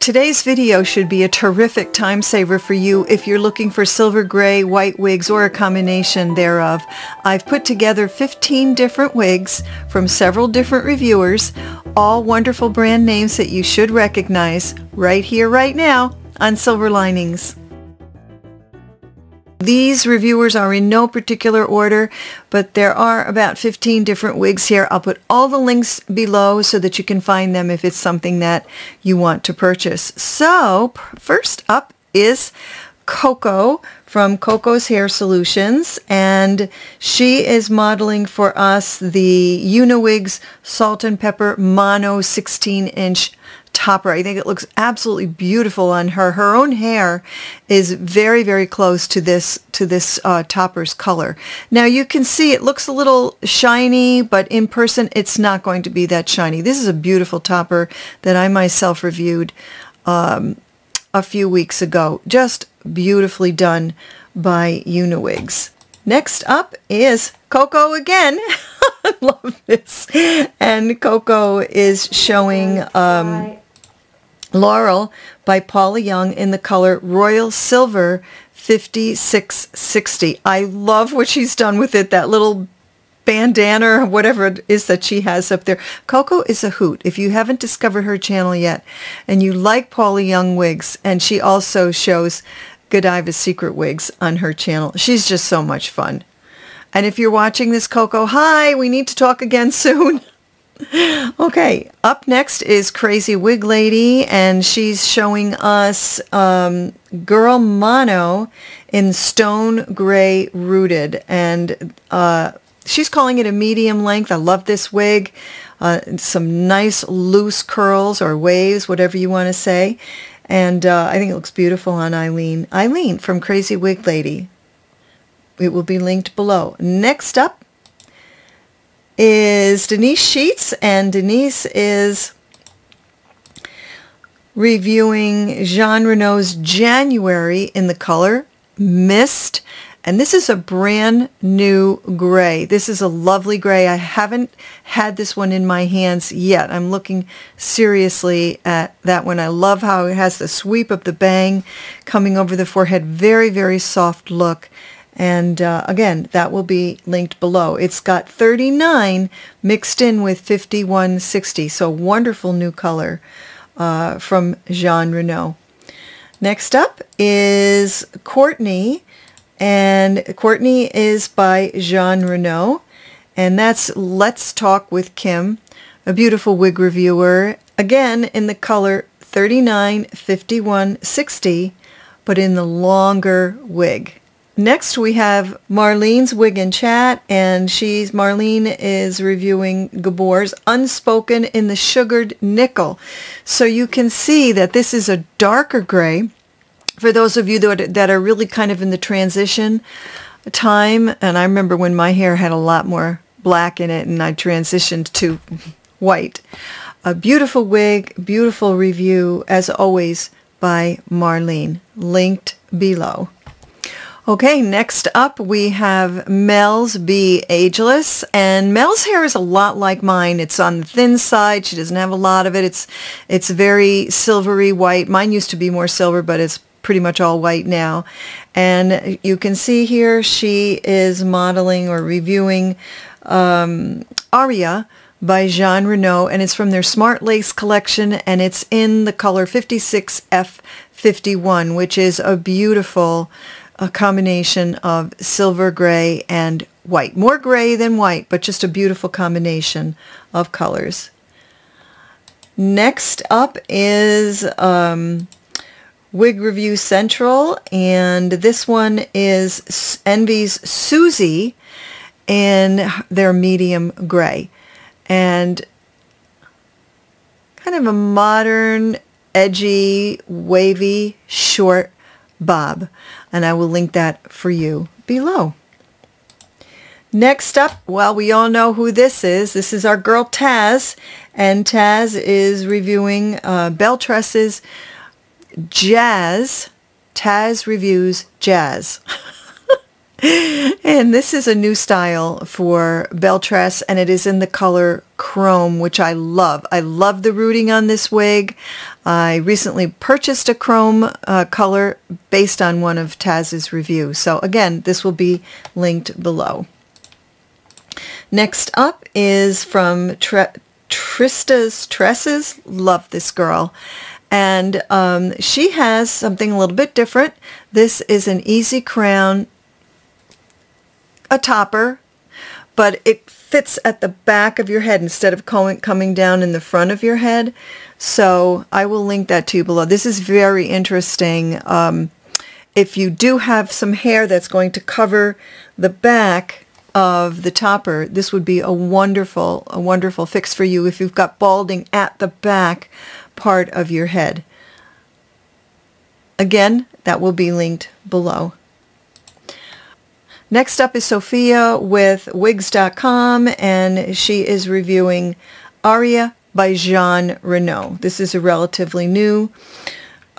Today's video should be a terrific time saver for you if you're looking for silver gray, white wigs, or a combination thereof. I've put together 15 different wigs from several different reviewers, all wonderful brand names that you should recognize right here, right now on Silver Linings. These reviewers are in no particular order, but there are about 15 different wigs here. I'll put all the links below so that you can find them if it's something that you want to purchase. So first up is Coco from Coco's Hair Solutions and she is modeling for us the Uniwigs Salt and Pepper Mono 16 inch topper. I think it looks absolutely beautiful on her. Her own hair is very, very close to this to this uh, topper's color. Now you can see it looks a little shiny, but in person it's not going to be that shiny. This is a beautiful topper that I myself reviewed um, a few weeks ago. Just beautifully done by Uniwigs. Next up is Coco again. I love this. And Coco is showing um, Laurel by Paula Young in the color Royal Silver 5660. I love what she's done with it, that little bandana or whatever it is that she has up there. Coco is a hoot. If you haven't discovered her channel yet and you like Paula Young wigs, and she also shows Godiva's secret wigs on her channel. She's just so much fun. And if you're watching this, Coco, hi, we need to talk again soon. Okay, up next is Crazy Wig Lady, and she's showing us um, Girl Mono in Stone Gray Rooted. And uh, she's calling it a medium length. I love this wig. Uh, some nice loose curls or waves, whatever you want to say. And uh, I think it looks beautiful on Eileen. Eileen from Crazy Wig Lady. It will be linked below. Next up is Denise Sheets, and Denise is reviewing Jon Renau's January in the color Mist. And this is a brand new gray. This is a lovely gray. I haven't had this one in my hands yet. I'm looking seriously at that one. I love how it has the sweep of the bang coming over the forehead. Very, very soft look. And uh, again, that will be linked below. It's got 39 mixed in with 5160. So wonderful new color uh, from Jon Renau. Next up is Courtney. And Courtney is by Jon Renau. And that's Let's Talk with Kim, a beautiful wig reviewer. Again, in the color 39, 51, 60, but in the longer wig. Next we have Marlene's Wig and Chat and she's Marlene is reviewing Gabor's Unspoken in the Sugared Nickel. So you can see that this is a darker gray for those of you that, that are really kind of in the transition time and I remember when my hair had a lot more black in it and I transitioned to white. A beautiful wig, beautiful review as always by Marlene linked below. Okay, next up we have Mel's Be Ageless. And Mel's hair is a lot like mine. It's on the thin side. She doesn't have a lot of it. It's, it's very silvery white. Mine used to be more silver, but it's pretty much all white now. And you can see here she is modeling or reviewing um, Aria by Jon Renau and it's from their Smart Lace collection and it's in the color 56F51 which is a beautiful a combination of silver gray and white. More gray than white, but just a beautiful combination of colors. Next up is um, Wig Review Central, and this one is Envy's Suzie in their medium gray. And kind of a modern, edgy, wavy, short bob and I will link that for you below. Next up, well, we all know who this is. This is our girl Taz, and Taz is reviewing uh, BelleTress's Jazz. Taz reviews Jazz. and this is a new style for BelleTress, and it is in the color chrome, which I love. I love the rooting on this wig. I recently purchased a chrome uh, color based on one of Taz's reviews. So again, this will be linked below. Next up is from Tre Trista's Tresses. Love this girl. And um, she has something a little bit different. This is an easiCrown, a topper, but it fits at the back of your head instead of coming down in the front of your head. So I will link that to you below. This is very interesting. Um, if you do have some hair that's going to cover the back, of the topper, this would be a wonderful, a wonderful fix for you if you've got balding at the back part of your head. Again, that will be linked below. Next up is Sophia with wigs.com and she is reviewing Aria by Jon Renau. This is a relatively new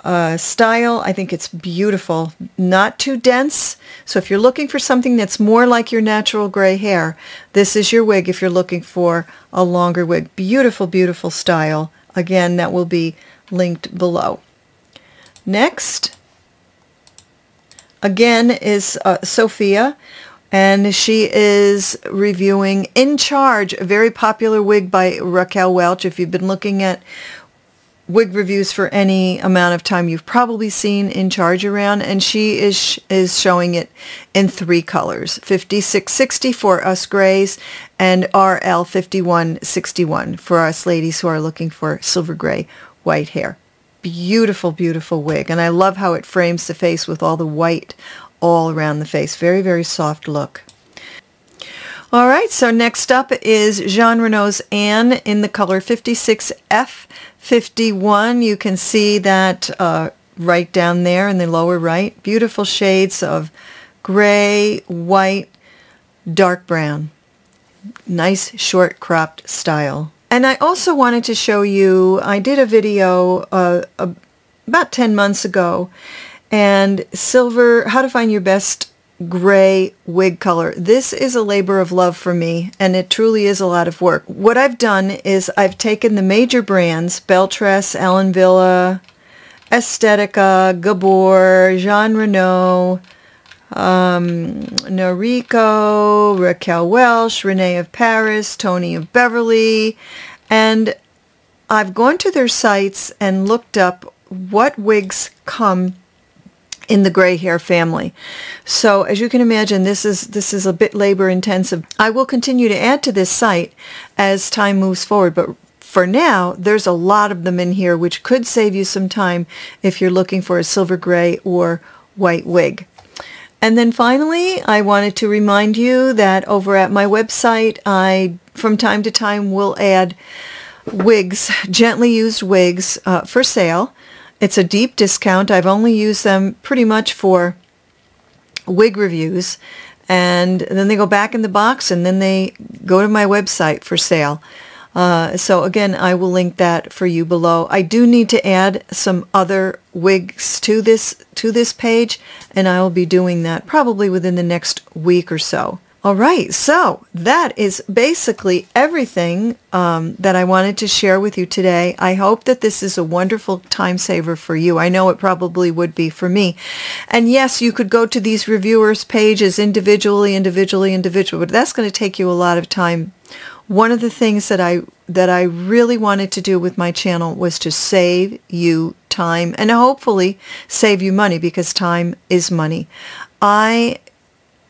uh, style. I think it's beautiful. Not too dense. So if you're looking for something that's more like your natural gray hair, this is your wig if you're looking for a longer wig. Beautiful, beautiful style. Again, that will be linked below. Next, again, is uh, Sophia. And she is reviewing In Charge, a very popular wig by Raquel Welch. If you've been looking at wig reviews for any amount of time you've probably seen in charge around and she is is showing it in three colors 5660 for us grays and RL 5161 for us ladies who are looking for silver gray white hair beautiful beautiful wig and I love how it frames the face with all the white all around the face very very soft look all right, so next up is Jon Renau's Anne in the color 56F51. You can see that uh, right down there in the lower right. Beautiful shades of gray, white, dark brown. Nice short cropped style. And I also wanted to show you, I did a video uh, about 10 months ago, and silver, how to find your best gray wig color. This is a labor of love for me and it truly is a lot of work. What I've done is I've taken the major brands, BelleTress, Ellen Wille, Estetica, Gabor, Jon Renau, um, Noriko, Raquel Welch, Renee of Paris, Tony of Beverly, and I've gone to their sites and looked up what wigs come in the gray hair family. So as you can imagine, this is, this is a bit labor intensive. I will continue to add to this site as time moves forward, but for now, there's a lot of them in here, which could save you some time if you're looking for a silver gray or white wig. And then finally, I wanted to remind you that over at my website, I, from time to time, will add wigs, gently used wigs uh, for sale. It's a deep discount. I've only used them pretty much for wig reviews and then they go back in the box and then they go to my website for sale. Uh, so again, I will link that for you below. I do need to add some other wigs to this to this page, and I will be doing that probably within the next week or so. All right, so that is basically everything um, that I wanted to share with you today. I hope that this is a wonderful time saver for you. I know it probably would be for me. And yes, you could go to these reviewers' pages individually, individually, individually, but that's going to take you a lot of time. One of the things that I that I really wanted to do with my channel was to save you time and hopefully save you money because time is money. I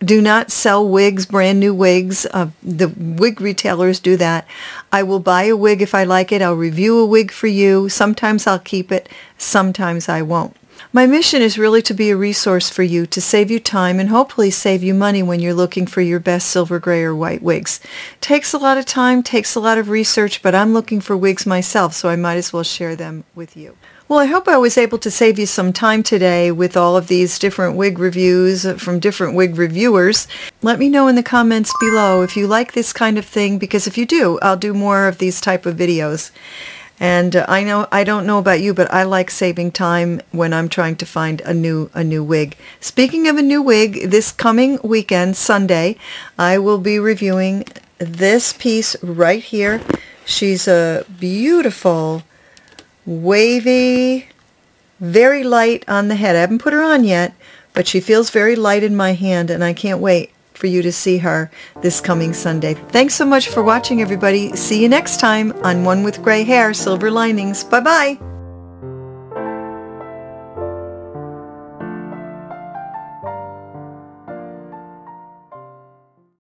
do not sell wigs, brand new wigs. Uh, the wig retailers do that. I will buy a wig if I like it. I'll review a wig for you. Sometimes I'll keep it. Sometimes I won't. My mission is really to be a resource for you to save you time and hopefully save you money when you're looking for your best silver gray or white wigs. Takes a lot of time, takes a lot of research, but I'm looking for wigs myself, so I might as well share them with you. Well, I hope I was able to save you some time today with all of these different wig reviews from different wig reviewers. Let me know in the comments below if you like this kind of thing, because if you do, I'll do more of these type of videos. And uh, I know I don't know about you, but I like saving time when I'm trying to find a new a new wig. Speaking of a new wig, this coming weekend, Sunday, I will be reviewing this piece right here. She's a beautiful wavy, very light on the head. I haven't put her on yet, but she feels very light in my hand and I can't wait for you to see her this coming Sunday. Thanks so much for watching everybody. See you next time on One with Gray Hair, Silver Linings. Bye-bye.